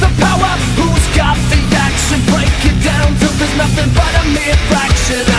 got the power? Who's got the action? Break it down till there's nothing but a mere fraction